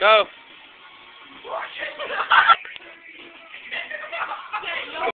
Go.